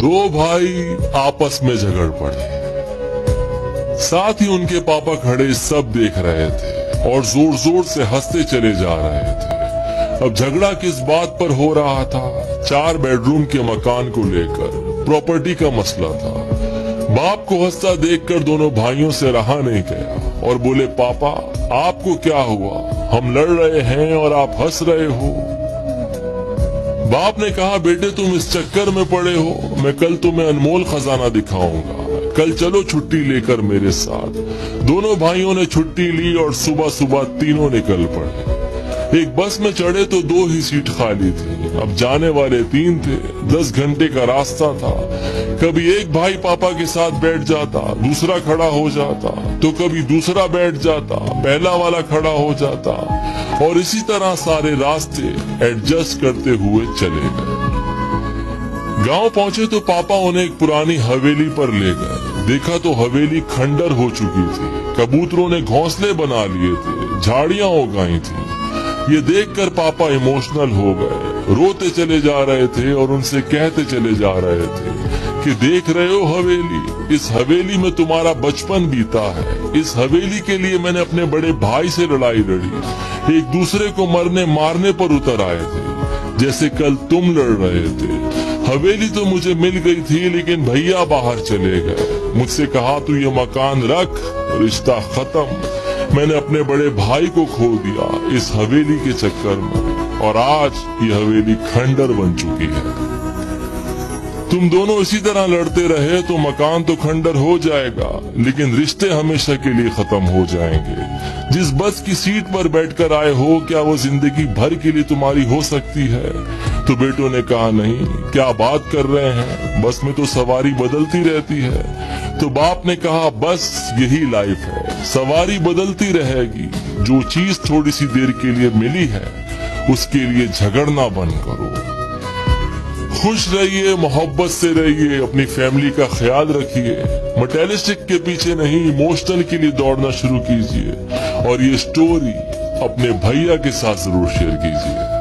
दो भाई आपस में झगड़ पड़े। साथ ही उनके पापा खड़े सब देख रहे थे और ज़ोर ज़ोर से हँसते चले जा रहे थे। अब झगड़ा किस बात पर हो रहा था? चार बेडरूम के मकान को लेकर प्रॉपर्टी का मसला था। बाप को हंसता देखकर दोनों भाइयों से रहा नहीं गया और बोले, पापा, आपको क्या हुआ? हम लड़ रहे हैं और आप हंस रहे हो। बाप ने कहा, बेटे, तुम इस चक्कर में पड़े हो। मैं कल तुम्हें अनमोल खजाना दिखाऊँगा। कल चलो छुट्टी लेकर मेरे साथ। दोनों भाइयों ने छुट्टी ली और सुबह सुबह तीनों निकल पड़े। एक बस में चढ़े तो दो ही सीट खाली थी। अब जाने वाले तीन थे। दस घंटे का रास्ता था। कभी एक भाई पापा के साथ बैठ जाता, दूसरा खड़ा हो जाता तो कभी दूसरा बैठ जाता, पहला वाला खड़ा हो जाता। और इसी तरह सारे रास्ते एडजस्ट करते हुए चले गए। गाँव पहुँचे तो पापा उन्हें एक पुरानी हवेली पर ले गए। देखा तो हवेली खंडर हो चुकी थी। कबूतरों ने घोंसले बना लिए थे। झाड़ियाँ उगाई थी। ये देखकर पापा इमोशनल हो गए। रोते चले जा रहे थे और उनसे कहते चले जा रहे थे कि देख रहे हो हवेली, इस हवेली में तुम्हारा बचपन बीता है। इस हवेली के लिए मैंने अपने बड़े भाई से लड़ाई लड़ी। एक दूसरे को मरने मारने पर उतर आए थे, जैसे कल तुम लड़ रहे थे। हवेली तो मुझे मिल गई थी, लेकिन भैया बाहर चले गए। मुझसे कहा, तू ये मकान रख, रिश्ता खत्म। मैंने अपने बड़े भाई को खो दिया इस हवेली के चक्कर में। और आज ये हवेली खंडर बन चुकी है। तुम दोनों इसी तरह लड़ते रहे तो मकान तो खंडर हो जाएगा, लेकिन रिश्ते हमेशा के लिए खत्म हो जाएँगे। जिस बस की सीट पर बैठकर आए हो, क्या वो ज़िंदगी भर के लिए तुम्हारी हो सकती है? तो बेटों ने कहा, नहीं, क्या बात कर रहे हैं? बस में तो सवारी बदलती रहती है। तो बाप ने कहा, बस यही लाइफ है। सवारी बदलती रहेगी। जो चीज़ थोड़ी सी देर के लिए मिली है, उसके लिए झगड़ना बंद करो। खुश रहिए, मोहब्बत से रहिए, अपनी फैमिली का ख्याल रखिए। मटेरियलिस्टिक के पीछे नहीं इमोशनल के लिए दौड़ना शुरू कीजिए। और ये स्टोरी अपने भैया के साथ ज़रूर शेयर कीजिए।